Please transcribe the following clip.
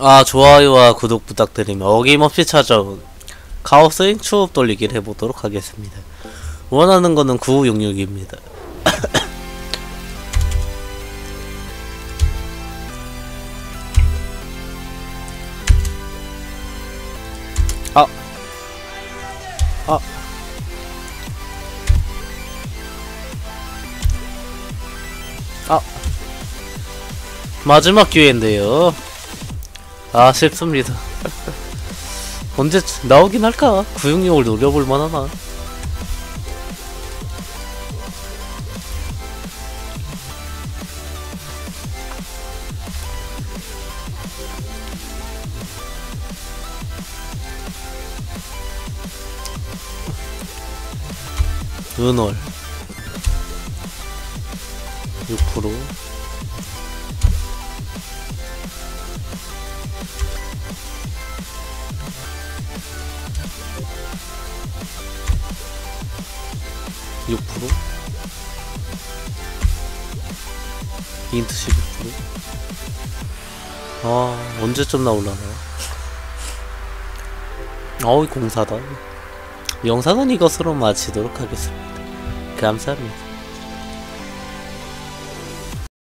아 좋아요와 구독 부탁드리며 어김없이 찾아온 카오스인 추억 돌리기를 해보도록 하겠습니다 원하는 거는 9966입니다 아 아. 아. 마지막 기회인데요. 아쉽습니다. 언제 나오긴 할까? 966을 노려볼 만하나? 은월 6%6% 인트 12%. 아, 언제쯤 나올라나? 어이, 공사다. 영상은 이것으로 마치도록 하겠습니다. 감사합니다.